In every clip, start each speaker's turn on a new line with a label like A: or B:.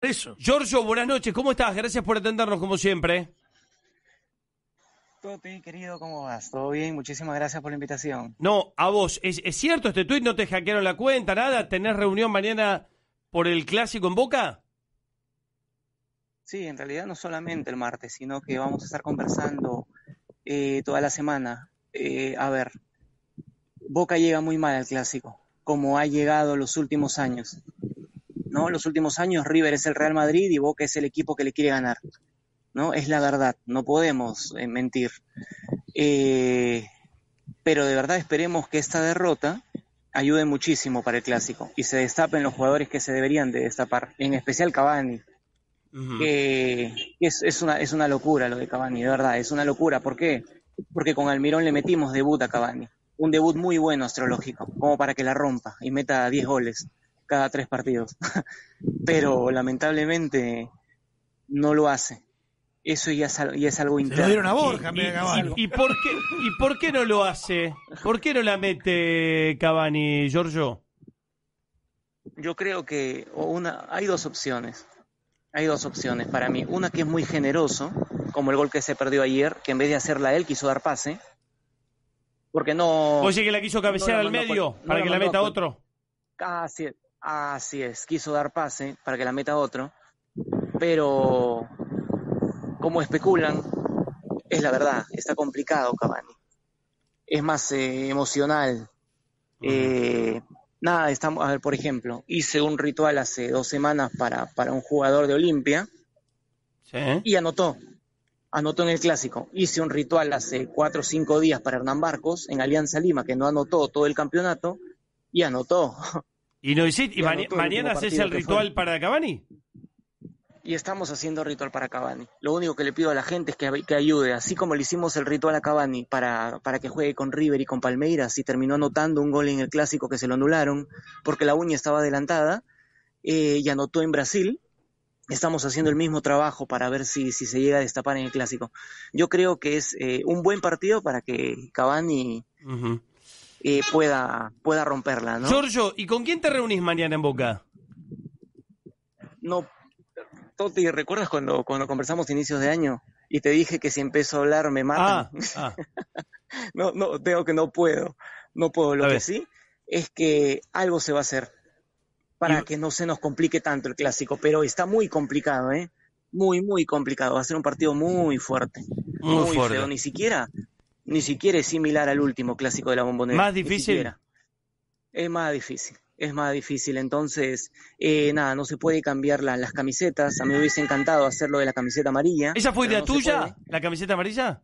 A: eso.
B: Giorgio, buenas noches, ¿cómo estás? Gracias por atendernos como siempre.
C: Toti, querido, ¿cómo vas? ¿Todo bien? Muchísimas gracias por la invitación.
B: No, a vos, ¿es, es cierto este tuit? ¿No te hackearon la cuenta, nada? ¿Tenés reunión mañana por el clásico en Boca?
C: Sí, en realidad no solamente el martes, sino que vamos a estar conversando eh, toda la semana. Eh, a ver, Boca llega muy mal al clásico, como ha llegado los últimos años. ¿No? Los últimos años River es el Real Madrid y Boca es el equipo que le quiere ganar. ¿no? Es la verdad, no podemos eh, mentir. Eh, pero de verdad esperemos que esta derrota ayude muchísimo para el clásico y se destapen los jugadores que se deberían de destapar, en especial Cavani. es, una, es una locura lo de Cavani, de verdad, es una locura. ¿Por qué? Porque con Almirón le metimos debut a Cavani. Un debut muy bueno astrológico, como para que la rompa y meta 10 goles cada tres partidos. Pero lamentablemente no lo hace. Eso ya es, ya es algo interno.
A: Se lo dieron a Borja,
B: ¿Y, y, y, por qué, ¿Y por qué no lo hace? ¿Por qué no la mete Cavani, Giorgio?
C: Yo creo que una, hay dos opciones. Hay dos opciones para mí. Una que es muy generoso, como el gol que se perdió ayer, que en vez de hacerla él quiso dar pase. Porque no.
B: Oye, que la quiso cabecear no al medio para no que la meta otro.
C: Así es, así es. Quiso dar pase para que la meta otro. Pero como especulan, es la verdad, está complicado Cavani. Es más eh, emocional. Eh, nada, estamos, a ver, por ejemplo, hice un ritual hace dos semanas para, para un jugador de Olimpia
B: ¿Sí?
C: y anotó. Anotó en el clásico. Hice un ritual hace cuatro o cinco días para Hernán Barcos en Alianza Lima, que no anotó todo el campeonato, y anotó.
B: ¿Y, no hiciste, y, y ma mañana haces el ritual para Cavani?
C: y estamos haciendo ritual para Cavani. Lo único que le pido a la gente es que, que ayude, así como le hicimos el ritual a Cavani para, para que juegue con River y con Palmeiras y terminó anotando un gol en el clásico que se lo anularon porque la uña estaba adelantada eh, y anotó en Brasil. Estamos haciendo el mismo trabajo para ver si, si se llega a destapar en el clásico. Yo creo que es eh, un buen partido para que Cavani uh -huh. Eh, pueda, pueda romperla. ¿no?
B: Giorgio, ¿y con quién te reunís mañana en Boca?
C: No Toti, ¿recuerdas cuando, cuando conversamos inicios de año y te dije que si empiezo a hablar me matan?
B: Ah, ah.
C: no, no, tengo que no puedo, no puedo. Lo a que ver. sí es que algo se va a hacer para y... que no se nos complique tanto el clásico, pero está muy complicado, ¿eh? Muy, muy complicado. Va a ser un partido muy fuerte.
B: Muy, muy fuerte.
C: feo. Ni siquiera, ni siquiera es similar al último clásico de la bombonera.
B: ¿Más difícil?
C: Es más difícil es más difícil. Entonces, eh, nada, no se puede cambiar la, las camisetas. A mí me hubiese encantado hacerlo de la camiseta amarilla.
B: ¿Esa fue idea no tuya, la camiseta amarilla?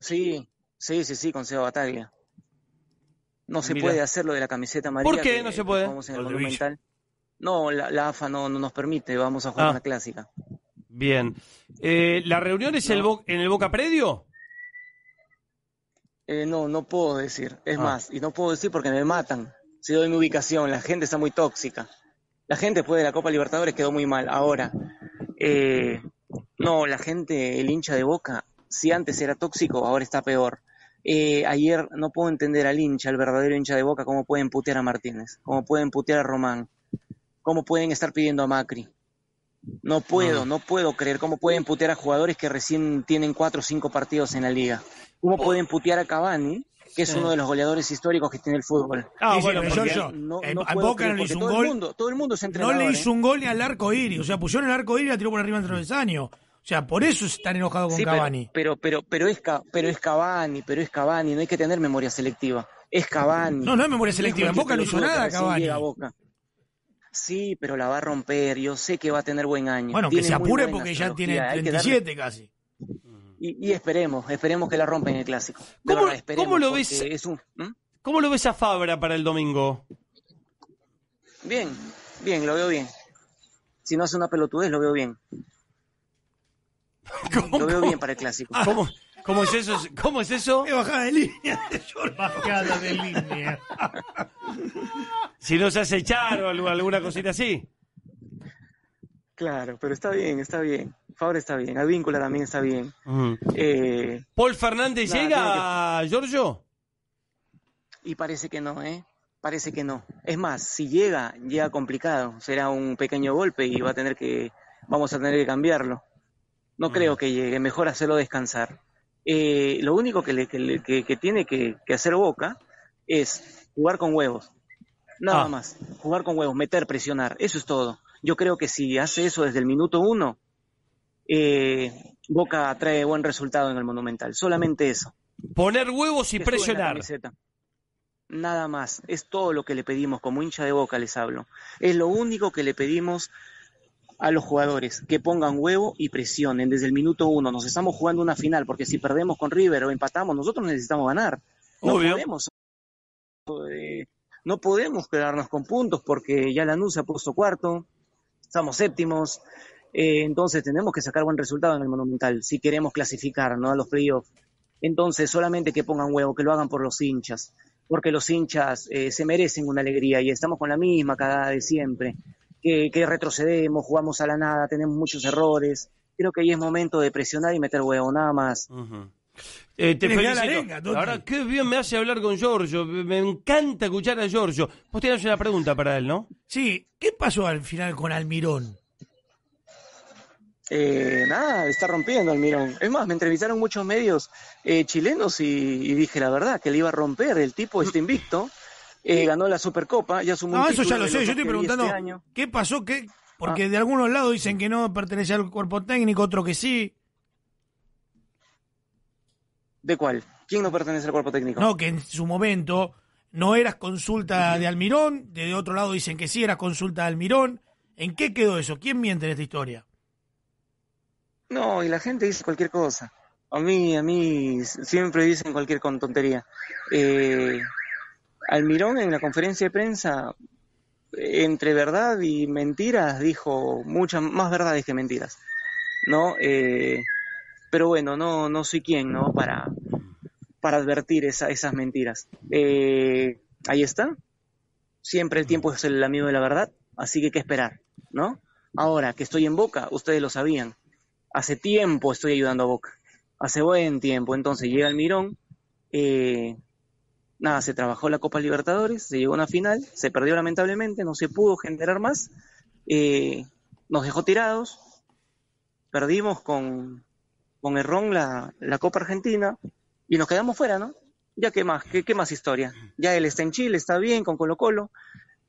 C: Sí, sí, sí, sí, con Seba Bataglia. No se Mira. puede hacerlo de la camiseta amarilla.
B: ¿Por qué no se puede?
C: Vamos en el Monumental. No, la, la, AFA no, no, nos permite, vamos a jugar ah. una clásica.
B: Bien. Eh, ¿La reunión es el en el Boca Predio?
C: Eh, no, no puedo decir. Es ah. más, y no puedo decir porque me matan si doy mi ubicación, la gente está muy tóxica. La gente después de la Copa Libertadores quedó muy mal. Ahora, eh, no, la gente, el hincha de Boca, si antes era tóxico, ahora está peor. Eh, ayer no puedo entender al hincha, al verdadero hincha de Boca, cómo pueden putear a Martínez, cómo pueden putear a Román, cómo pueden estar pidiendo a Macri. No puedo, no, no puedo creer cómo pueden putear a jugadores que recién tienen cuatro o cinco partidos en la liga. ¿Cómo pueden putear a Cavani, que es uno de los goleadores históricos que tiene el fútbol.
A: Ah, sí, bueno, pero yo, yo, no, no a Boca no le hizo un gol.
C: El mundo, todo el mundo es
A: No le hizo
C: ¿eh?
A: un gol ni al arco iris. O sea, pusieron el arco iris y la tiró por arriba del travesaño. O sea, por eso están enojados con
C: sí,
A: Cavani.
C: Pero, pero, pero, es, pero es Cavani, pero es Cavani. No hay que tener memoria selectiva. Es Cavani.
A: No, no es memoria selectiva. En Boca no hizo nada Cavani.
C: Boca. Sí, pero la va a romper. Yo sé que va a tener buen año.
A: Bueno,
C: tiene
A: que se apure porque ya tiene 37 darle... casi.
C: Y, y, esperemos, esperemos que la rompa en el clásico.
B: ¿Cómo,
C: verdad,
B: ¿cómo lo ves?
C: Es un, ¿Mm?
B: ¿Cómo lo ves a Fabra para el domingo?
C: Bien, bien, lo veo bien. Si no hace una pelotudez, lo veo bien.
B: ¿Cómo,
C: lo veo
B: cómo?
C: bien para el clásico.
B: Ah, ¿Cómo, ¿Cómo es eso? ¿Cómo es eso?
A: Es bajada de línea. bajada de línea.
B: si no se hace echar o alguna cosita así.
C: Claro, pero está bien, está bien. Fabra está bien, Advíncula también está bien.
B: Mm.
C: Eh,
B: ¿Paul Fernández
C: nada,
B: llega, que... Giorgio?
C: Y parece que no, ¿eh? Parece que no. Es más, si llega, llega complicado. Será un pequeño golpe y va a tener que, vamos a tener que cambiarlo. No creo que llegue, mejor hacerlo descansar. Eh, lo único que, le, que, le- que- que tiene que, que hacer Boca es jugar con huevos. Nada
B: Ah.
C: más. Jugar con huevos, meter, presionar. Eso es todo. Yo creo que si hace eso desde el minuto uno, eh, Boca trae buen resultado en el Monumental. Solamente eso.
B: Poner huevos y presionar.
C: Nada más. Es todo lo que le pedimos. Como hincha de Boca les hablo. Es lo único que le pedimos a los jugadores. Que pongan huevo y presionen desde el minuto uno. Nos estamos jugando una final. Porque si perdemos con River o empatamos, nosotros necesitamos ganar. No
B: Obvio.
C: podemos. eh, no podemos quedarnos con puntos porque ya Lanús se ha puesto cuarto. Estamos séptimos. eh, entonces tenemos que sacar buen resultado en el Monumental si queremos clasificar ¿no? a los playoffs. Entonces, solamente que pongan huevo, que lo hagan por los hinchas, porque los hinchas eh, se merecen una alegría y estamos con la misma cagada de siempre, que, que retrocedemos, jugamos a la nada, tenemos muchos errores. Creo que ahí es momento de presionar y meter huevo, nada más.
B: Ujú. Eh, te felicito.
A: arenga,
B: verdad, qué bien me hace hablar con Giorgio. Me encanta escuchar a Giorgio. Vos tenés una pregunta para él, ¿no?
A: Sí, ¿qué pasó al final con Almirón?
C: Eh, nada, está rompiendo Almirón. Es más, me entrevistaron muchos medios eh, chilenos y, y dije la verdad, que le iba a romper. El tipo está invicto, eh, ganó la Supercopa, ya sumó
A: No,
C: un
A: eso ya lo sé. Yo estoy preguntando
C: este año. Ah.
A: qué pasó, qué, porque de algunos lados dicen que no pertenece al cuerpo técnico, otro que sí.
C: ¿De cuál? ¿Quién no pertenece al cuerpo técnico?
A: No, que en su momento no eras consulta de Almirón, de otro lado dicen que sí eras consulta de Almirón. ¿En qué quedó eso? ¿Quién miente en esta historia?
C: No, y la gente dice cualquier cosa. A mí, a mí siempre dicen cualquier con tontería. Eh, Almirón en la conferencia de prensa, entre verdad y mentiras, dijo muchas más verdades que mentiras, ¿no? Eh, pero bueno, no, no soy quien, ¿no? Para, para advertir esa- esas mentiras. Eh, ahí está. Siempre el tiempo es el amigo de la verdad, así que hay que esperar, ¿no? Ahora que estoy en Boca, ustedes lo sabían. Hace tiempo estoy ayudando a Boca. Hace buen tiempo. Entonces llega el Mirón. eh, nada, se trabajó la Copa Libertadores, se llegó a una final, se perdió lamentablemente, no se pudo generar más. eh, nos dejó tirados. Perdimos con, con Errón la, la Copa Argentina y nos quedamos fuera, ¿no? Ya qué más, qué, qué más historia. Ya él está en Chile, está bien con Colo Colo.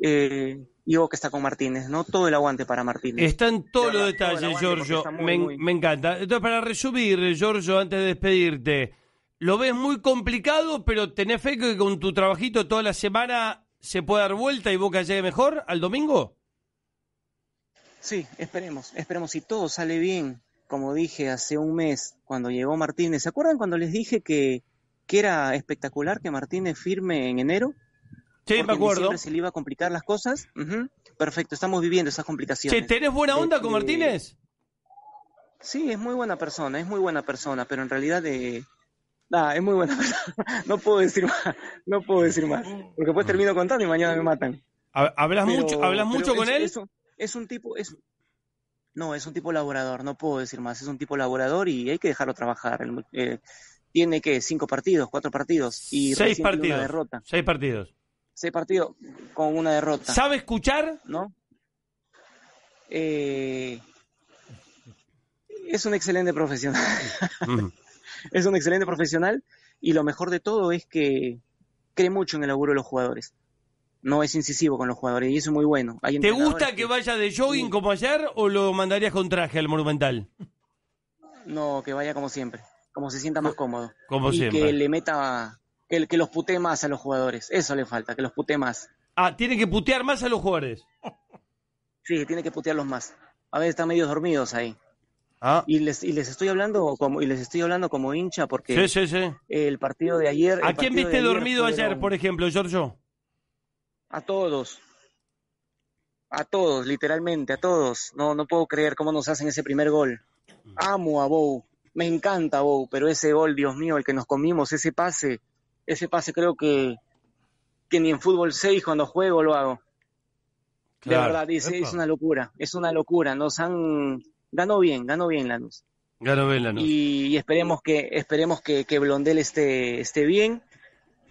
C: Eh, y Boca está con Martínez, ¿no? Todo el aguante para Martínez.
B: Están todos
C: De
B: los
C: verdad, todo el
B: detalles, Giorgio.
C: está muy,
B: me,
C: muy-
B: me encanta. Entonces, para resumir, Giorgio, antes de despedirte, lo ves muy complicado, pero tenés fe que con tu trabajito toda la semana se puede dar vuelta y Boca llegue mejor al domingo.
C: Sí, esperemos, esperemos. Si todo sale bien, como dije hace un mes cuando llegó Martínez, ¿se acuerdan cuando les dije que, que era espectacular que Martínez firme en enero?
B: Sí,
C: Porque
B: me acuerdo.
C: se le iba a complicar las cosas. Perfecto, estamos viviendo esas complicaciones.
B: Che, ¿tenés buena onda con
C: Eh,
B: Martínez?
C: Sí, es muy buena persona, es muy buena persona, pero en realidad eh, nada, es muy buena persona. No puedo decir más, no puedo decir más, porque después termino contando y mañana me matan.
B: Ha- ¿Hablas
C: Pero-
B: mucho, hablas mucho
C: es-
B: con él?
C: Es un, es un tipo, es, no, es un tipo laborador, no puedo decir más, es un tipo laborador y hay que dejarlo trabajar. El eh, tiene que cinco partidos, cuatro partidos y
B: Seis partidos.
C: una derrota.
B: Seis partidos.
C: Seis partidos con una derrota,
B: ¿Sabe escuchar?
C: ¿no? Eh, es un excelente profesional.
B: Mm.
C: es un excelente profesional y lo mejor de todo es que cree mucho en el laburo de los jugadores. No es incisivo con los jugadores y eso es muy bueno. Hay
B: ¿Te gusta que vaya de jogging
C: Sí.
B: como ayer o lo mandarías con traje al Monumental?
C: No, que vaya como siempre, como se sienta más cómodo.
B: Como
C: y
B: siempre.
C: que le meta, que, que los putee más a los jugadores. Eso le falta, que los putee más.
B: Ah, tiene que putear más a los jugadores.
C: Sí, tiene que putearlos más. A veces están medio dormidos ahí.
B: Ah,
C: Y les, y les estoy hablando como, y les estoy hablando como hincha porque
B: sí, sí, sí.
C: el partido de ayer.
B: ¿A quién viste
C: ayer
B: dormido ayer, por ejemplo, Giorgio?
C: A todos. A todos, literalmente, a todos. No, no puedo creer cómo nos hacen ese primer gol. Amo a Bow. Me encanta Bow, pero ese gol, Dios mío, el que nos comimos, ese pase, ese pase creo que, que ni en fútbol 6 cuando juego lo hago.
B: Claro.
C: De verdad, es, es una locura, es una locura. Nos han ganó bien, ganó bien Lanús.
B: Ganó Velano.
C: Y, y esperemos que esperemos que, que Blondel esté, esté bien.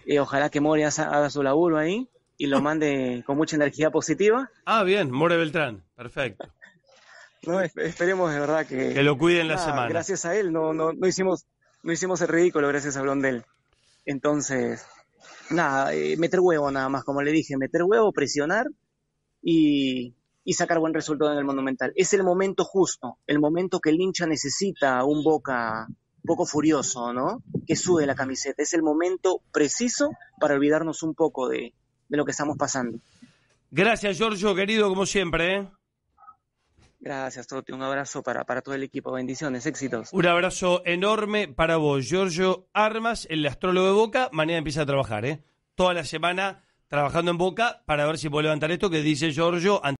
C: Eh, ojalá que Moria haga su laburo ahí y lo mande con mucha energía positiva.
B: Ah, bien, More Beltrán. Perfecto.
C: No, esperemos de verdad que...
B: Que lo cuiden la semana.
C: Gracias a él no, no, no, hicimos, no hicimos el ridículo gracias a Blondel. Entonces, nada, eh, meter huevo nada más, como le dije, meter huevo, presionar y, y sacar buen resultado en el Monumental. Es el momento justo, el momento que el hincha necesita un Boca poco furioso, ¿no? Que sube la camiseta. Es el momento preciso para olvidarnos un poco de, de lo que estamos pasando.
B: Gracias, Giorgio, querido, como siempre. ¿eh?
C: Gracias, Toti. Un abrazo para, para todo el equipo. Bendiciones, éxitos.
B: Un abrazo enorme para vos, Giorgio Armas, el astrólogo de Boca. Mañana empieza a trabajar, ¿eh? Toda la semana trabajando en Boca para ver si puede levantar esto que dice Giorgio.